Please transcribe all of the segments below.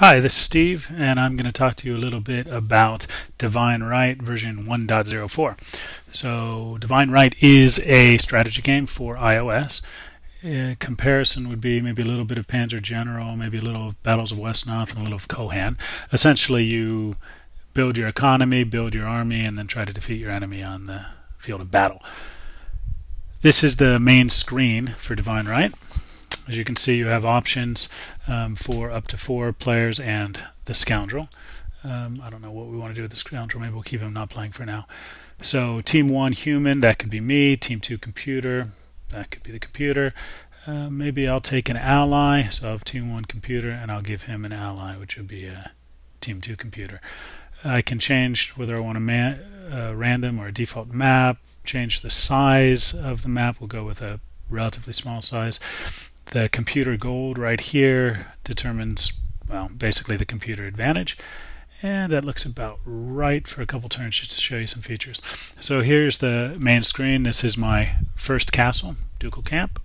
Hi, this is Steve, and I'm going to talk to you a little bit about Divine Right version 1.04. So, Divine Right is a strategy game for iOS. A uh, comparison would be maybe a little bit of Panzer General, maybe a little of Battles of Wesnoth, and a little of Kohan. Essentially, you build your economy, build your army, and then try to defeat your enemy on the field of battle. This is the main screen for Divine Right. As you can see, you have options um, for up to four players and the scoundrel. Um, I don't know what we want to do with the scoundrel. Maybe we'll keep him not playing for now. So team one, human, that could be me. Team two, computer, that could be the computer. Uh, maybe I'll take an ally. So I have team one computer, and I'll give him an ally, which would be a team two computer. I can change whether I want a man, uh, random or a default map. Change the size of the map. We'll go with a relatively small size. The computer gold right here determines, well, basically the computer advantage. And that looks about right for a couple turns just to show you some features. So here's the main screen. This is my first castle, Ducal Camp.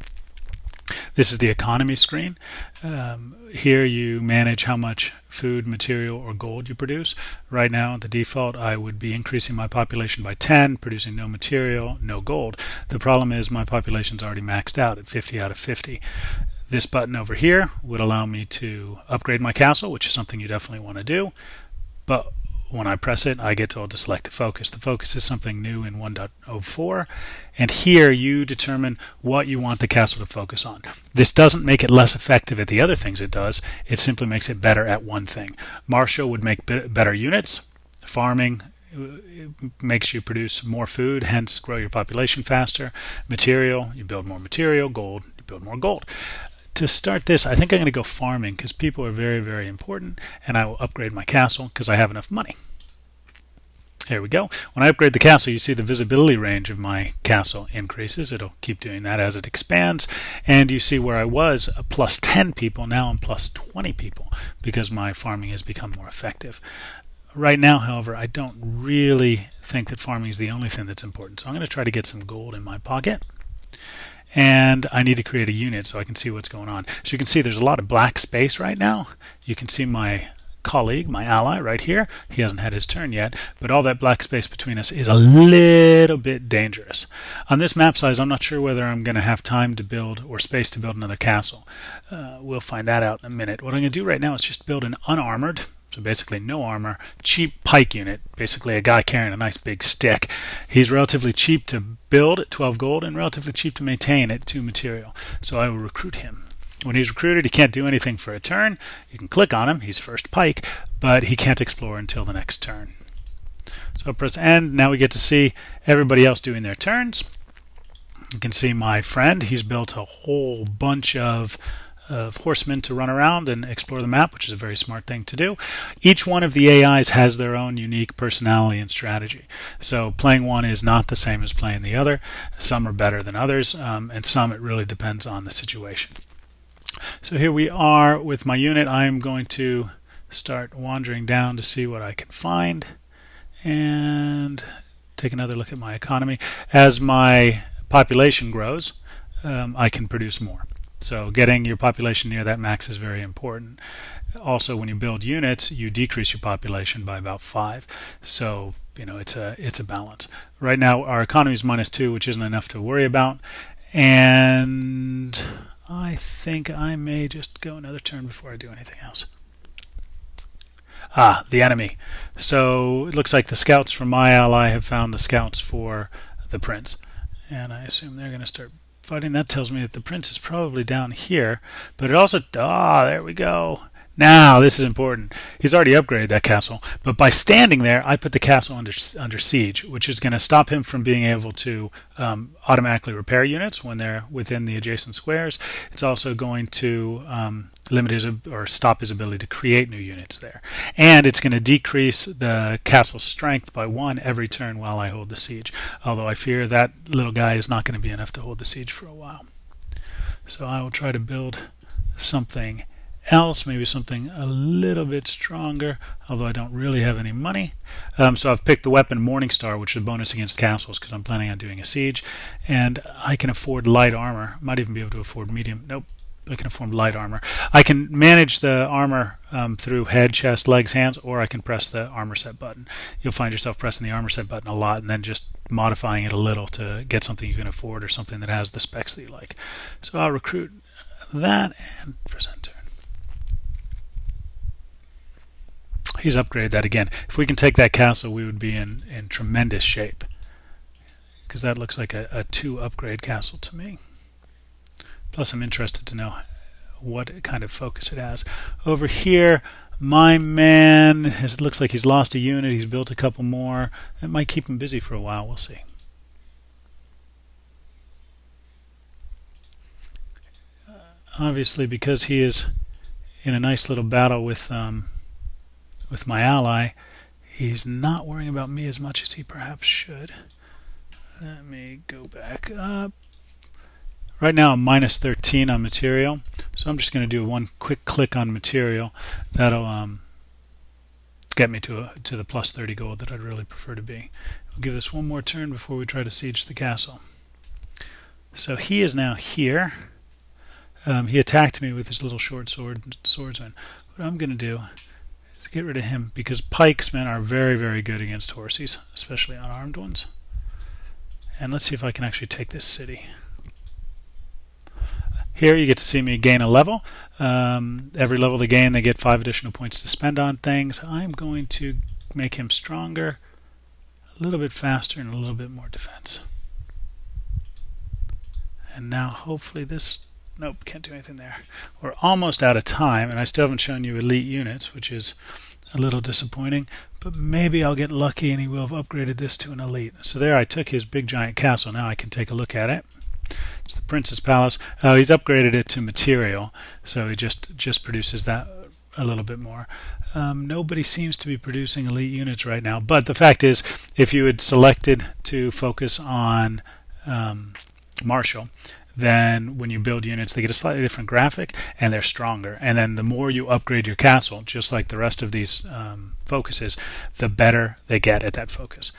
This is the economy screen. Um, here you manage how much food, material, or gold you produce. Right now, the default, I would be increasing my population by 10, producing no material, no gold. The problem is my population is already maxed out at 50 out of 50. This button over here would allow me to upgrade my castle, which is something you definitely want to do. But when I press it, I get told to select the focus. The focus is something new in 1.04, and here you determine what you want the castle to focus on. This doesn't make it less effective at the other things it does, it simply makes it better at one thing. Martial would make better units, farming uh, makes you produce more food, hence grow your population faster. Material, you build more material, gold, you build more gold to start this, I think I'm going to go farming because people are very, very important, and I will upgrade my castle because I have enough money. There we go. When I upgrade the castle, you see the visibility range of my castle increases. It'll keep doing that as it expands. And you see where I was a plus 10 people, now I'm plus 20 people because my farming has become more effective. Right now, however, I don't really think that farming is the only thing that's important. So I'm going to try to get some gold in my pocket and I need to create a unit so I can see what's going on. So you can see there's a lot of black space right now. You can see my colleague, my ally right here. He hasn't had his turn yet, but all that black space between us is a little bit dangerous. On this map size, I'm not sure whether I'm going to have time to build or space to build another castle. Uh, we'll find that out in a minute. What I'm going to do right now is just build an unarmored so basically no armor, cheap pike unit, basically a guy carrying a nice big stick. He's relatively cheap to build at 12 gold and relatively cheap to maintain at 2 material. So I will recruit him. When he's recruited, he can't do anything for a turn. You can click on him, he's first pike, but he can't explore until the next turn. So press end, now we get to see everybody else doing their turns. You can see my friend, he's built a whole bunch of of horsemen to run around and explore the map, which is a very smart thing to do. Each one of the AIs has their own unique personality and strategy. So playing one is not the same as playing the other. Some are better than others, um, and some it really depends on the situation. So here we are with my unit. I'm going to start wandering down to see what I can find and take another look at my economy. As my population grows, um, I can produce more. So getting your population near that max is very important. Also, when you build units, you decrease your population by about five. So you know it's a it's a balance. Right now, our economy is minus two, which isn't enough to worry about. And I think I may just go another turn before I do anything else. Ah, the enemy. So it looks like the scouts from my ally have found the scouts for the prince. And I assume they're going to start fighting, that tells me that the prince is probably down here. But it also, ah, there we go. Now, this is important. He's already upgraded that castle, but by standing there, I put the castle under under siege, which is going to stop him from being able to um, automatically repair units when they're within the adjacent squares. It's also going to um, limit his or stop his ability to create new units there, and it's going to decrease the castle's strength by one every turn while I hold the siege. Although I fear that little guy is not going to be enough to hold the siege for a while. So I will try to build something else, maybe something a little bit stronger, although I don't really have any money. Um, so I've picked the weapon Morningstar, which is a bonus against castles because I'm planning on doing a siege, and I can afford light armor. Might even be able to afford medium. Nope. I can form light armor. I can manage the armor um, through head, chest, legs, hands, or I can press the armor set button. You'll find yourself pressing the armor set button a lot and then just modifying it a little to get something you can afford or something that has the specs that you like. So I'll recruit that and present turn. He's upgraded that again. If we can take that castle, we would be in, in tremendous shape because that looks like a, a two upgrade castle to me. Plus, I'm interested to know what kind of focus it has. Over here, my man has, looks like he's lost a unit. He's built a couple more. It might keep him busy for a while. We'll see. Obviously, because he is in a nice little battle with um, with my ally, he's not worrying about me as much as he perhaps should. Let me go back up. Right now I'm minus 13 on material, so I'm just going to do one quick click on material. That'll um, get me to a, to the plus 30 gold that I'd really prefer to be. We'll give this one more turn before we try to siege the castle. So he is now here. Um, he attacked me with his little short sword swordsman. What I'm going to do is get rid of him because pikesmen are very, very good against horses, especially unarmed ones. And let's see if I can actually take this city. Here you get to see me gain a level. Um, every level they gain, they get five additional points to spend on things. I'm going to make him stronger, a little bit faster, and a little bit more defense. And now hopefully this, nope, can't do anything there. We're almost out of time, and I still haven't shown you elite units, which is a little disappointing, but maybe I'll get lucky and he will have upgraded this to an elite. So there I took his big giant castle. Now I can take a look at it. It's the Prince's Palace. Uh, he's upgraded it to material, so he just just produces that a little bit more. Um, nobody seems to be producing elite units right now, but the fact is, if you had selected to focus on um, Martial, then when you build units, they get a slightly different graphic and they're stronger. And then the more you upgrade your castle, just like the rest of these um, focuses, the better they get at that focus.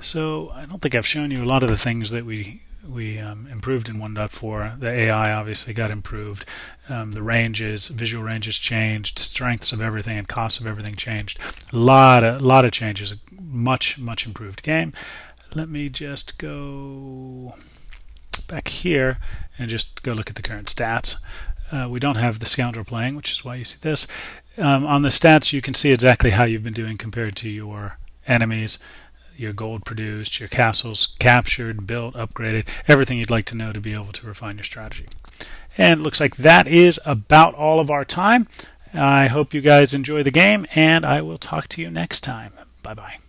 So I don't think I've shown you a lot of the things that we we um, improved in 1.4. The AI obviously got improved. Um, the ranges, visual ranges changed. Strengths of everything and costs of everything changed. A lot of lot of changes. A much much improved game. Let me just go back here and just go look at the current stats. Uh, we don't have the scoundrel playing, which is why you see this. Um, on the stats, you can see exactly how you've been doing compared to your enemies your gold produced, your castles captured, built, upgraded, everything you'd like to know to be able to refine your strategy. And it looks like that is about all of our time. I hope you guys enjoy the game, and I will talk to you next time. Bye bye.